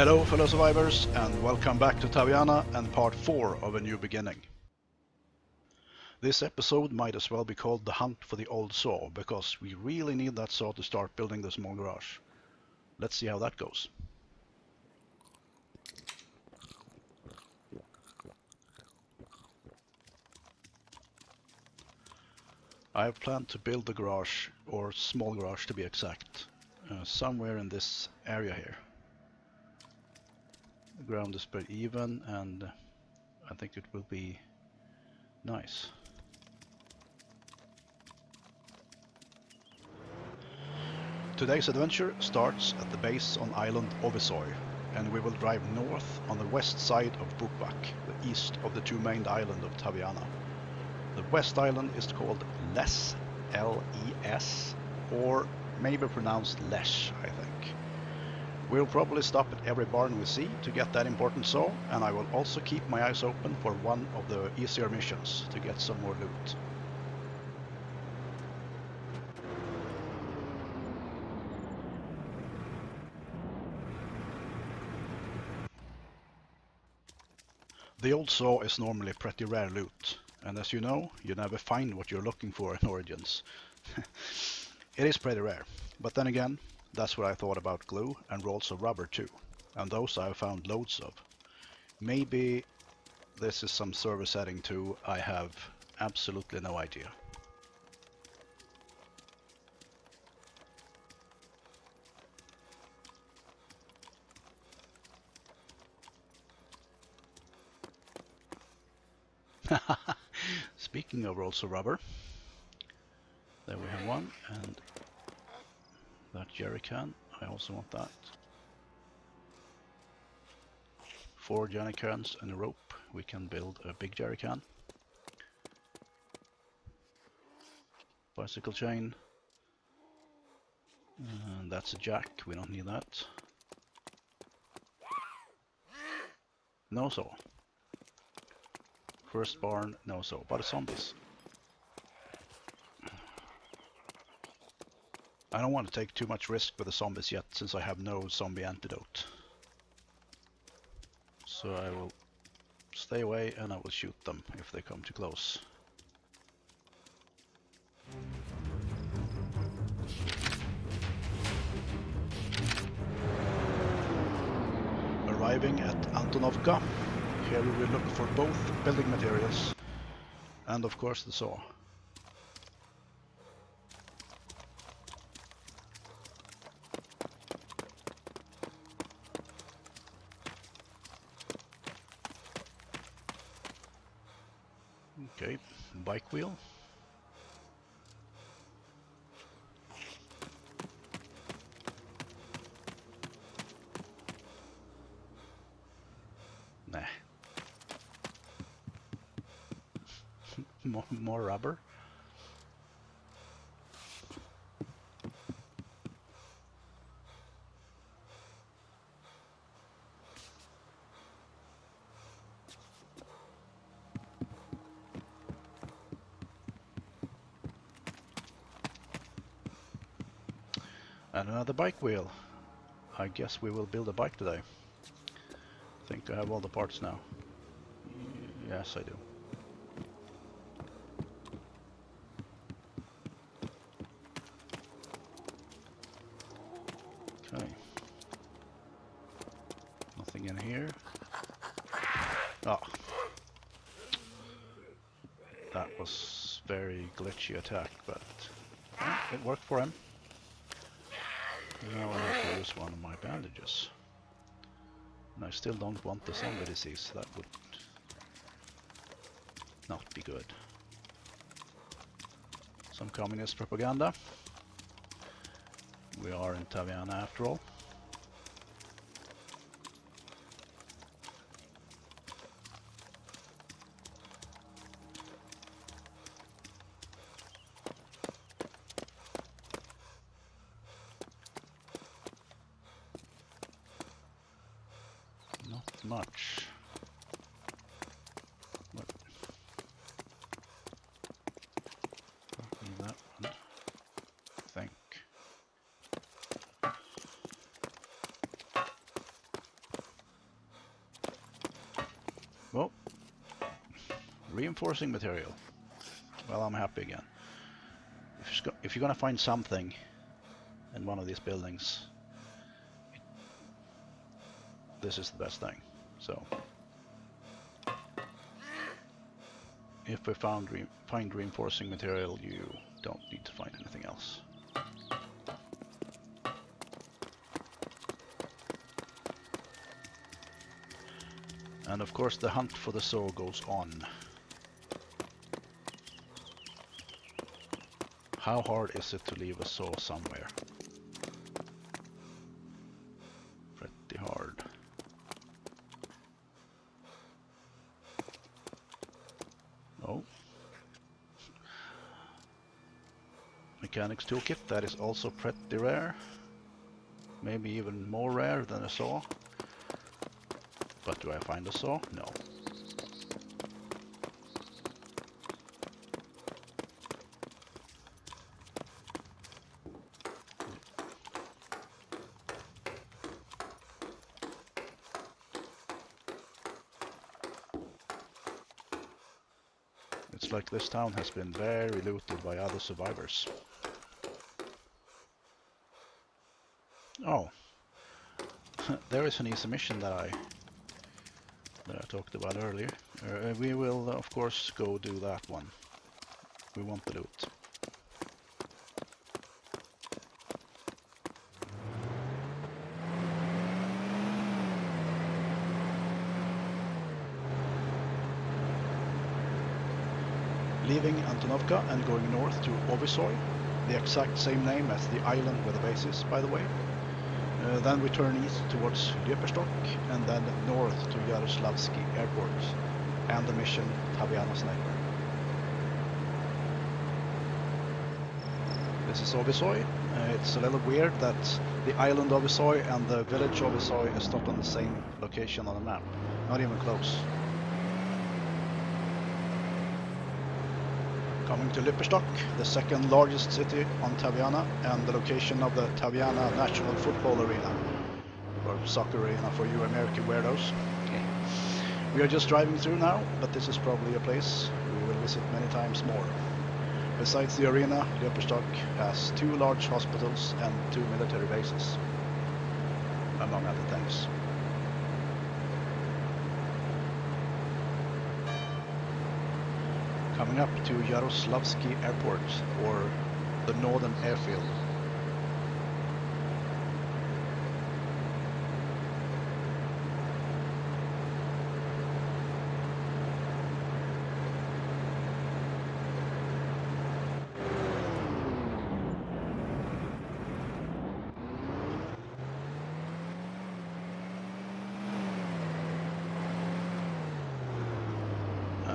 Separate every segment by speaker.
Speaker 1: Hello fellow survivors and welcome back to Taviana and part 4 of A New Beginning. This episode might as well be called The Hunt for the Old Saw because we really need that saw to start building the small garage. Let's see how that goes. I have planned to build the garage, or small garage to be exact, uh, somewhere in this area here. Ground is pretty even and uh, I think it will be nice. Today's adventure starts at the base on island Ovisoy and we will drive north on the west side of Bukvak, the east of the two main island of Taviana. The west island is called Les, L-E-S, or maybe pronounced Lesh, I think. We'll probably stop at every barn we see to get that important saw, and I will also keep my eyes open for one of the easier missions to get some more loot. The old saw is normally pretty rare loot, and as you know, you never find what you're looking for in Origins. it is pretty rare, but then again, that's what I thought about glue and rolls of rubber too, and those I've found loads of. Maybe this is some server setting too, I have absolutely no idea. Speaking of rolls of rubber, there we have one, and that jerry can, I also want that. Four jerry cans and a rope, we can build a big jerry can. Bicycle chain, and that's a jack, we don't need that. No saw. First barn, no saw, but zombies. I don't want to take too much risk with the zombies yet, since I have no zombie antidote. So I will stay away and I will shoot them if they come too close. Arriving at Antonovka, here we will look for both building materials and of course the saw. Okay, bike wheel. Nah. More, more rubber. And another bike wheel. I guess we will build a bike today. I think I have all the parts now. Yes, I do. Okay. Nothing in here. Ah. That was very glitchy attack, but it worked for him. Now I have to use one of my bandages. And I still don't want the zombie disease, that would not be good. Some communist propaganda. We are in Taviana after all. Not much. What? Probably that one. I think. Reinforcing material. Well, I'm happy again. If you're, gonna find something in one of these buildings, this is the best thing. So, if we found re find reinforcing material, you don't need to find anything else. And of course the hunt for the saw goes on. How hard is it to leave a saw somewhere? Pretty hard. Oh. Mechanics toolkit, that is also pretty rare. Maybe even more rare than a saw. But do I find a saw? No. It's like this town has been very looted by other survivors. Oh. there is an easy mission that I that I talked about earlier. Uh, we will of course go do that one. We want the loot. Leaving and going north to Ovisoy, the exact same name as the island where the base is, by the way. Uh, then we turn east towards Leopoldstok and then north to Yaroslavsky Airport and the mission Taviana Sniper. This is Ovisoy. Uh, it's a little weird that the island Ovisoy and the village Ovisoy is not on the same location on the map. Not even close. Coming to Lyepestok, the second largest city on Taviana and the location of the Taviana National Football Arena, or soccer arena for you American weirdos. Okay. We are just driving through now, but this is probably a place we will visit many times more. Besides the arena, Lyepestok has two large hospitals and two military bases, among other things. Coming up to Yaroslavsky Airport, or the Northern Airfield.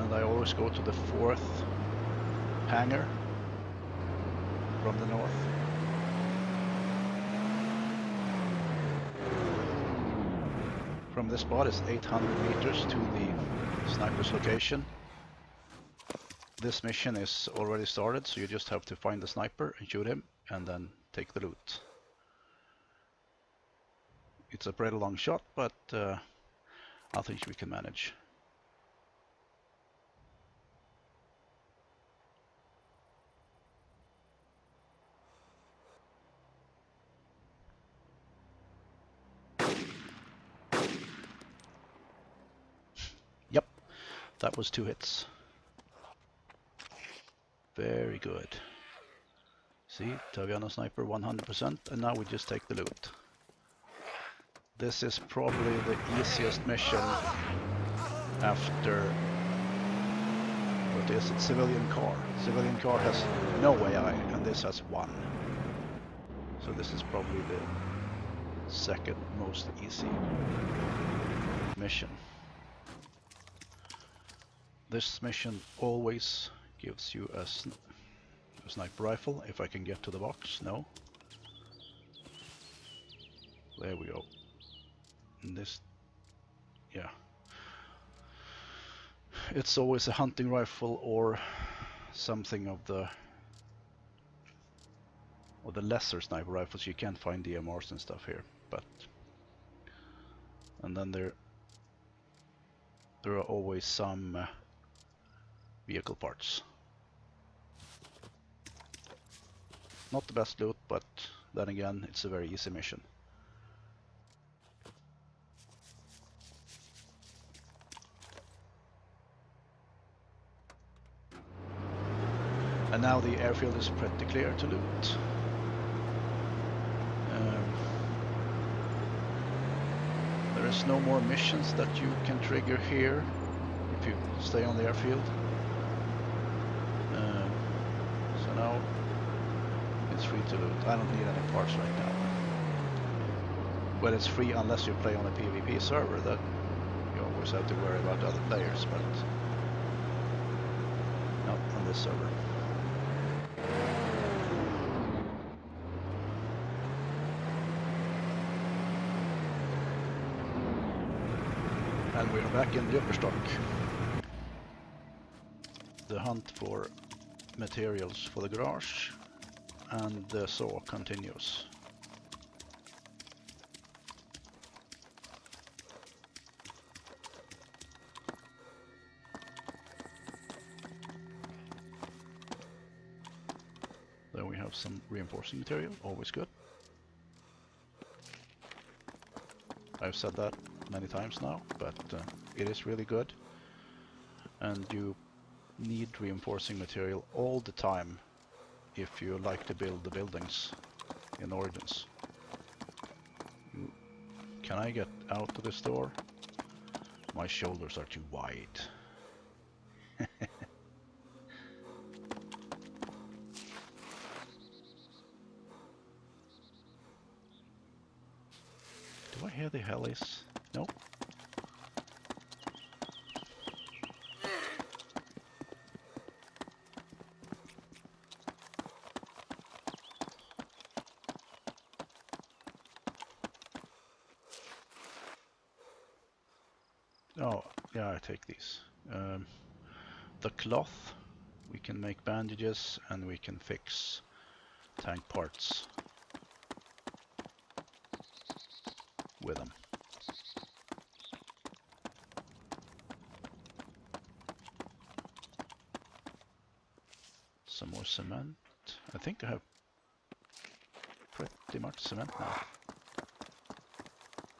Speaker 1: and I always go to the fourth hangar from the north. From this spot is 800 meters to the sniper's location. This mission is already started, so you just have to find the sniper and shoot him, and then take the loot. It's a pretty long shot, but uh, I think we can manage. That was two hits. Very good. See, Taviana Sniper 100%, and now we just take the loot. This is probably the easiest mission after, what is it, Civilian Car. Civilian Car has no AI, and this has one. So this is probably the second most easy mission. This mission always gives you a, sn a sniper rifle, if I can get to the box, no. There we go. And this, yeah. It's always a hunting rifle or something of the or the lesser sniper rifles. You can't find DMRs and stuff here, but and then there there are always some uh, vehicle parts. Not the best loot, but then again, it's a very easy mission. And now the airfield is pretty clear to loot. Um, there is no more missions that you can trigger here if you stay on the airfield. Um, it's free to loot. I don't need any parts right now. Well, it's free unless you play on a PvP server. That you always have to worry about other players, but not on this server. And we're back in the upper stock. The hunt for materials for the garage and the saw continues. Then we have some reinforcing material, always good. I've said that many times now, but uh, it is really good. And you need reinforcing material all the time if you like to build the buildings in Origins. Can I get out of this door? My shoulders are too wide. Do I hear the helis? Nope. Oh, yeah, I take these. Um, the cloth, we can make bandages and we can fix tank parts with them. Some more cement. I think I have pretty much cement now.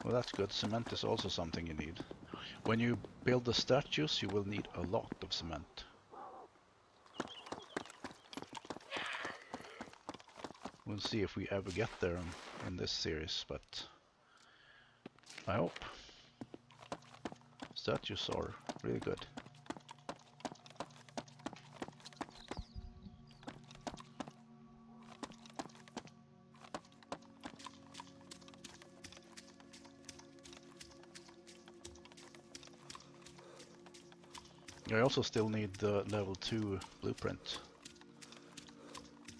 Speaker 1: Well, that's good. Cement is also something you need. When you build the statues, you will need a lot of cement. We'll see if we ever get there in, this series, but I hope. Statues are really good. I also still need the level 2 blueprint.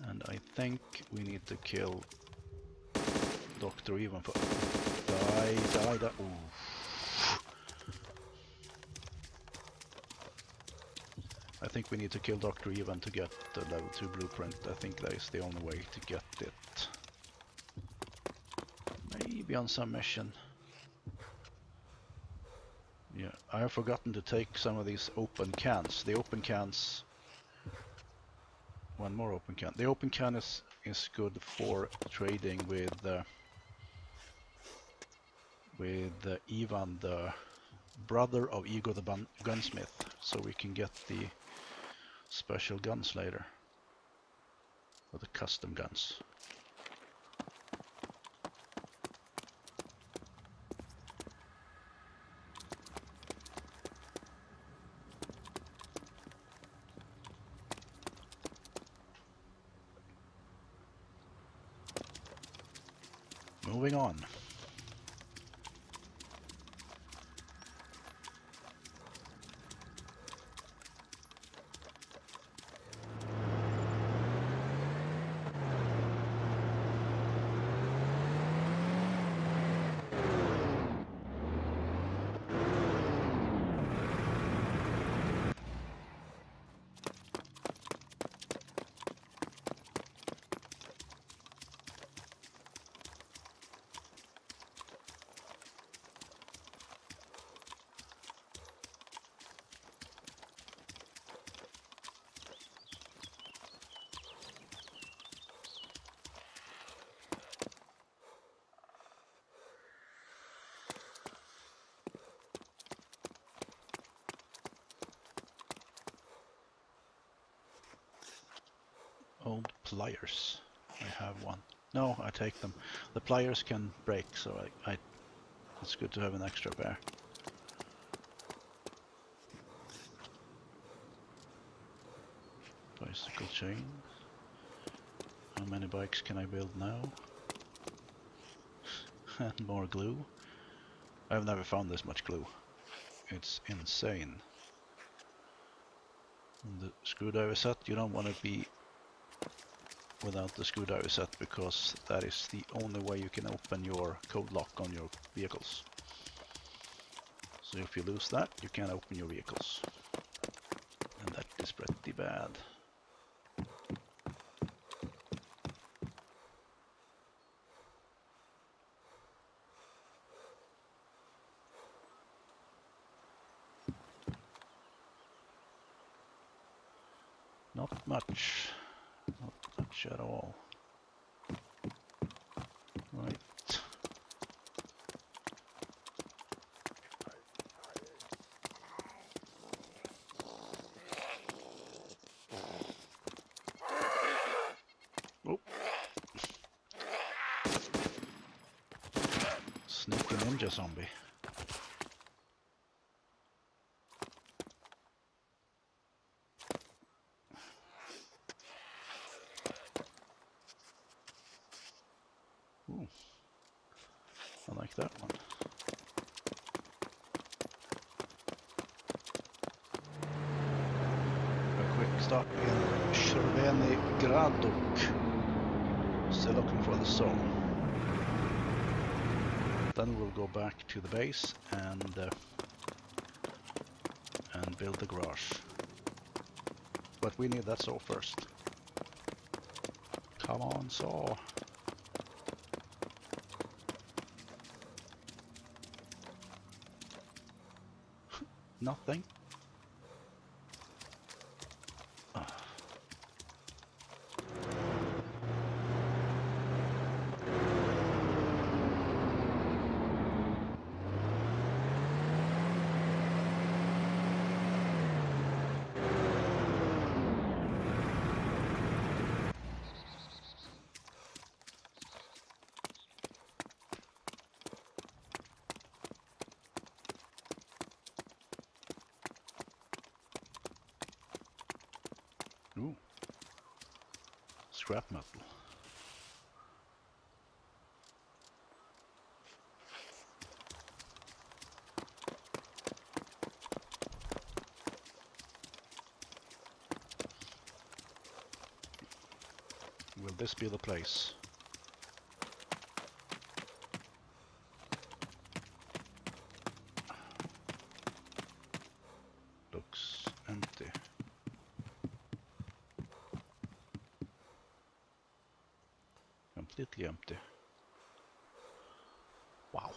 Speaker 1: And I think we need to kill Dr. Ivan for... Die, die, die. Ooh. I think we need to kill Dr. Ivan to get the level 2 blueprint. I think that is the only way to get it. Maybe on some mission. Yeah, I have forgotten to take some of these open cans. The open cans... One more open can. The open can is, is good for trading with uh, with uh, Ivan, the brother of Igor the Bun gunsmith, so we can get the special guns later. Or the custom guns. Moving on. Pliers. I have one. No, I take them. The pliers can break, so I, I it's good to have an extra pair. Bicycle chain. How many bikes can I build now? and more glue. I've never found this much glue. It's insane. And the screwdriver set, you don't want to be without the screwdriver set because that is the only way you can open your code lock on your vehicles. So if you lose that, you can't open your vehicles. And that is pretty bad. Not much. Not much at all. Right. Oh. Sneaky ninja zombie. Ooh. I like that one. A quick stop in Shrveni Gradok. Still looking for the zone. Then we'll go back to the base and uh, and build the garage. But we need that saw first. Come on, saw. Nothing. Ah. Ooh. Scrap metal. Will this be the place? Looks empty. Completely empty. Wow.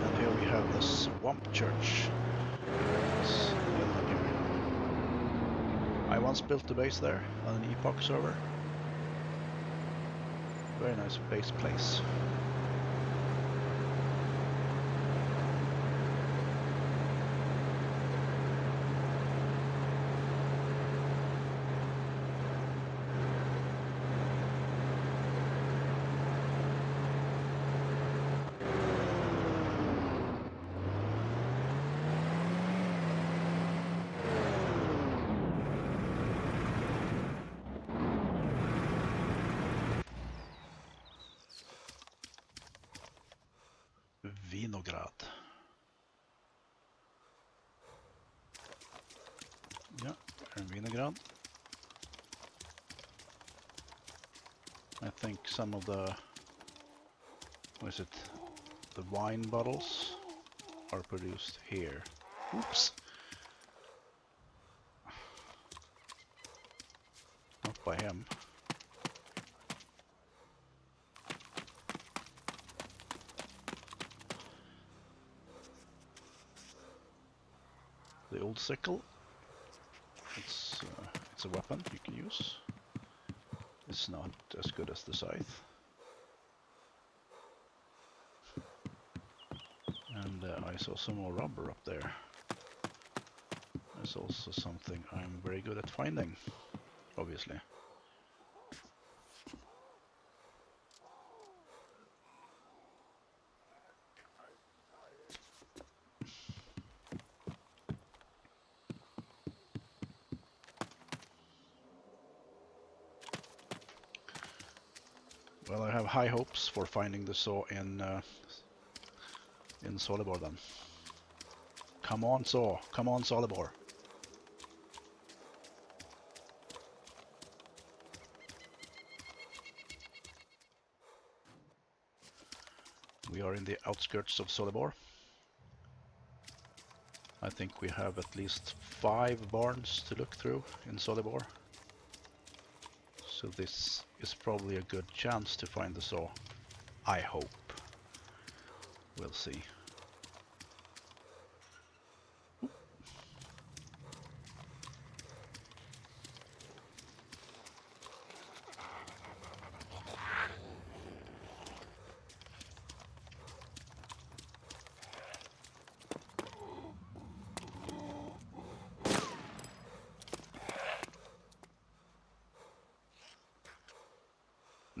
Speaker 1: And here we have the Swamp Church. It's building here. I once built a base there on an Epoch server. Very nice base place. Vinograd. Yeah, and Vinograd. I think some of the, what is it, the wine bottles are produced here. Oops. Not by him. the old sickle. It's uh, it's a weapon you can use. It's not as good as the scythe. And uh, I saw some more rubber up there. That's also something I'm very good at finding, obviously. Well, I have high hopes for finding the saw in uh, in Solibor then. Come on, saw. Come on, Solibor. We are in the outskirts of Solibor. I think we have at least five barns to look through in Solibor. So this is probably a good chance to find the saw. I hope. We'll see.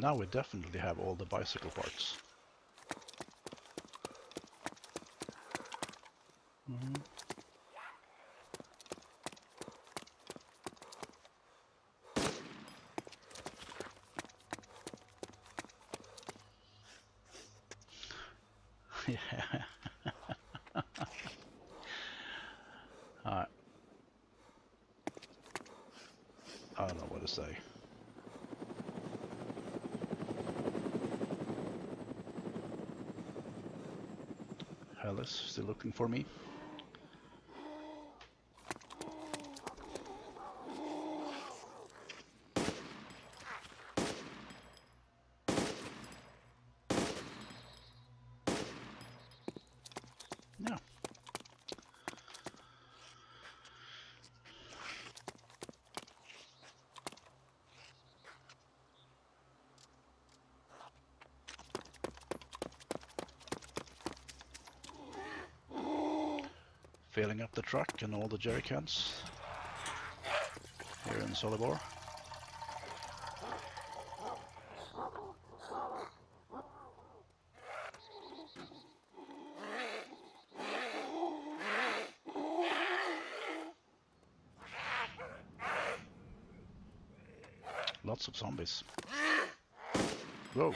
Speaker 1: Now we definitely have all the bicycle parts. Mm -hmm. yeah. Alright. I don't know what to say. Alice still looking for me. Yeah. Filling up the truck and all the jerry cans here in Solibor. Lots of zombies. Whoa.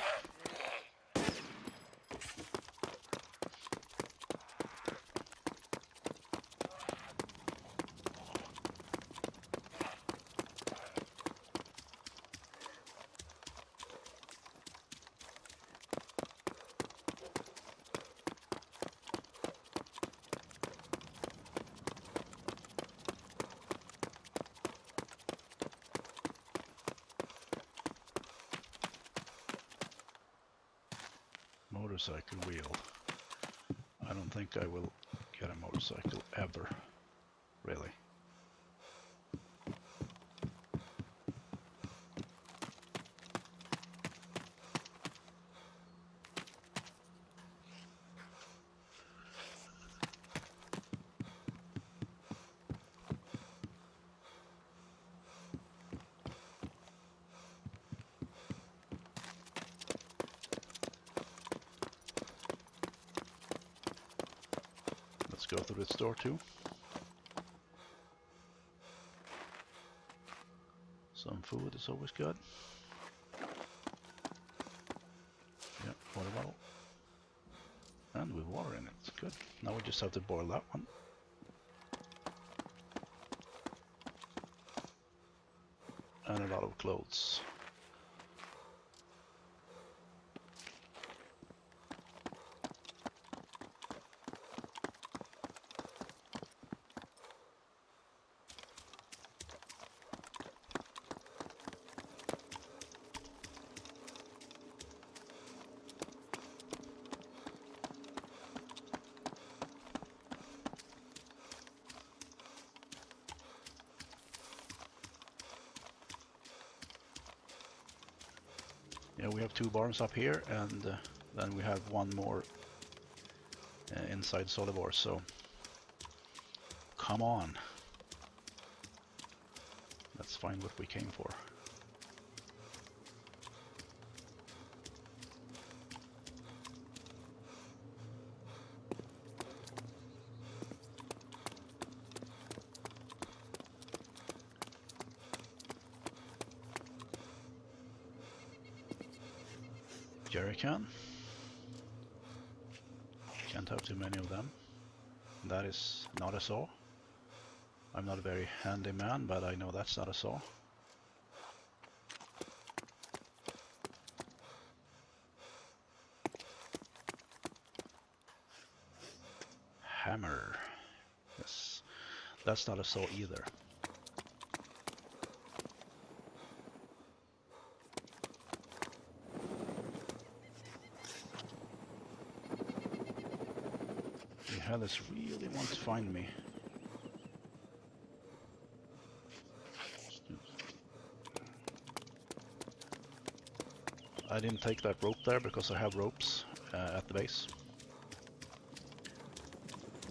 Speaker 1: Motorcycle wheel. I don't think I will get a motorcycle ever, really. Let's go too. Some food is always good. Yep, water bottle. And with water in it, it's good. Now we just have to boil that one. And a lot of clothes. Two barns up here, and uh, then we have one more uh, inside Solibor, so come on. Let's find what we came for. Jerrycan. Can't have too many of them. That is not a saw. I'm not a very handy man, but I know that's not a saw. Hammer. Yes, that's not a saw either. Helis really want to find me. I didn't take that rope there because I have ropes uh, at the base.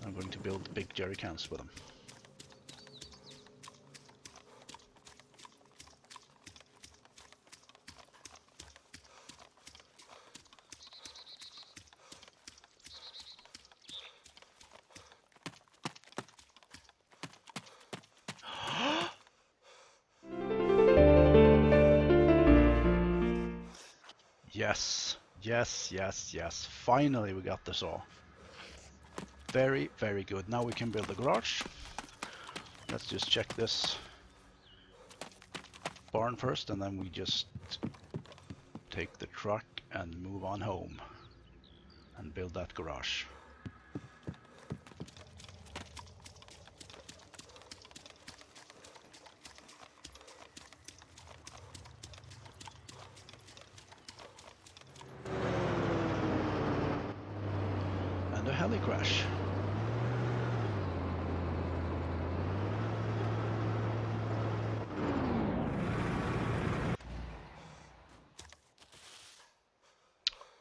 Speaker 1: I'm going to build big jerry cans with them. Yes, yes, yes, yes. Finally we got the saw. Very, very good. Now we can build a garage. Let's just check this barn first and then we just take the truck and move on home and build that garage. and a heli crash.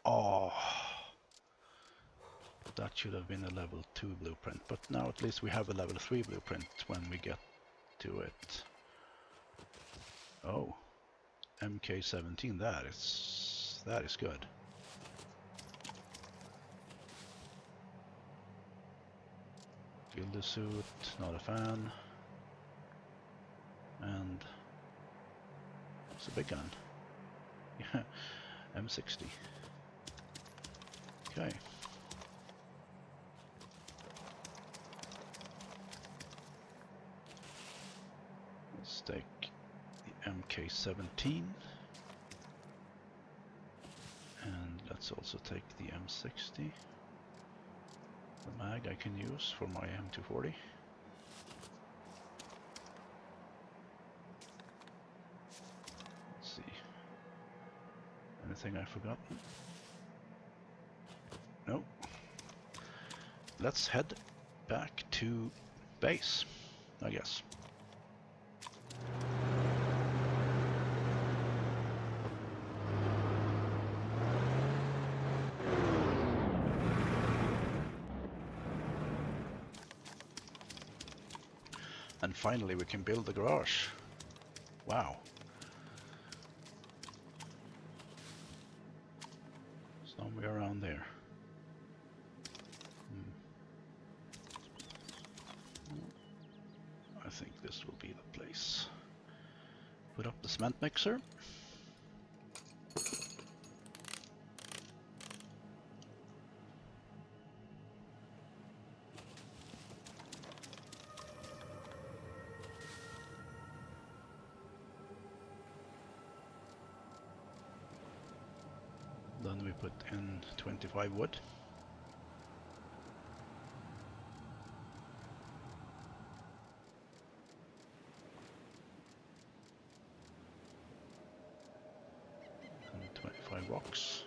Speaker 1: Oh, that should have been a level 2 blueprint, but now at least we have a level 3 blueprint when we get to it. Oh, MK17, that is, that is good. Build suit, not a fan. And it's a big gun. Yeah, M60. Okay. Let's take the MK17. And let's also take the M60. The mag I can use for my M240. Let's see. Anything I've forgotten? No. Let's head back to base, I guess. And finally we can build the garage. Wow. Somewhere around there. Hmm. I think this will be the place. Put up the cement mixer. 25 wood. And 25 rocks.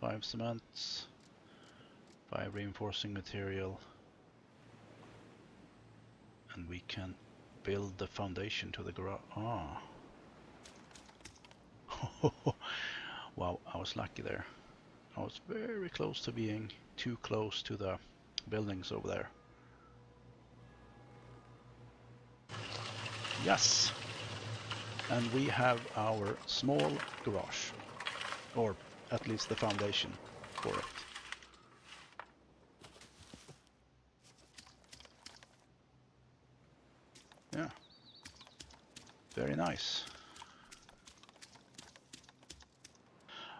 Speaker 1: five cements, five reinforcing material, and we can build the foundation to the garage. Ah. wow, I was lucky there. I was very close to being too close to the buildings over there. Yes! And we have our small garage. Or at least the foundation for it. Yeah. Very nice.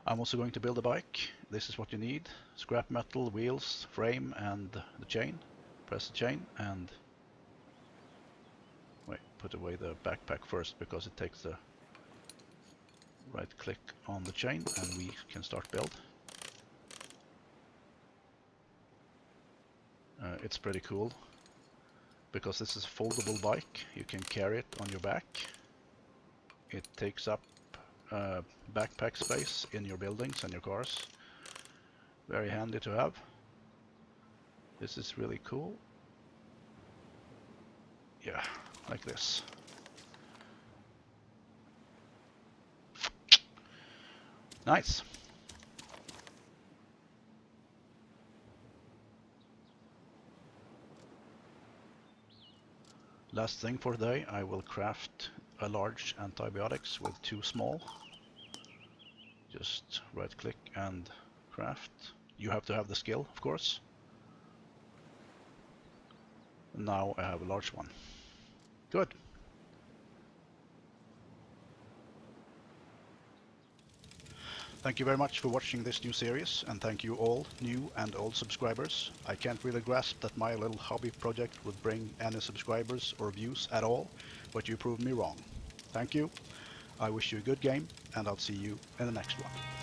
Speaker 1: I'm also going to build a bike. This is what you need. Scrap metal, wheels, frame and the chain. Press the chain and wait, put away the backpack first because it takes the right click on the chain and we can start build. Uh, it's pretty cool because this is a foldable bike. You can carry it on your back. It takes up uh, backpack space in your buildings and your cars. Very handy to have. This is really cool. Yeah, like this. Nice. Last thing for today, I will craft a large antibiotics with two small. Just right click and craft. You have to have the skill, of course. Now I have a large one. Good. Thank you very much for watching this new series and thank you all new and old subscribers. I can't really grasp that my little hobby project would bring any subscribers or views at all, but you proved me wrong. Thank you. I wish you a good game and I'll see you in the next one.